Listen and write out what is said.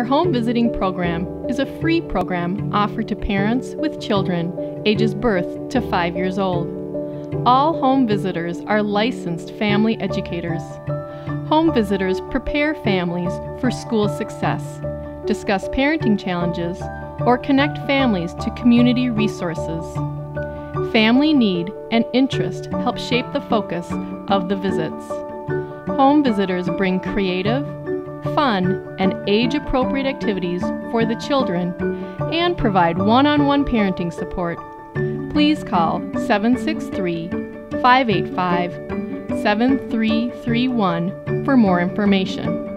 Our home visiting program is a free program offered to parents with children ages birth to 5 years old. All home visitors are licensed family educators. Home visitors prepare families for school success, discuss parenting challenges, or connect families to community resources. Family need and interest help shape the focus of the visits. Home visitors bring creative, fun, and age appropriate activities for the children and provide one on one parenting support. Please call 763 585 7331 for more information.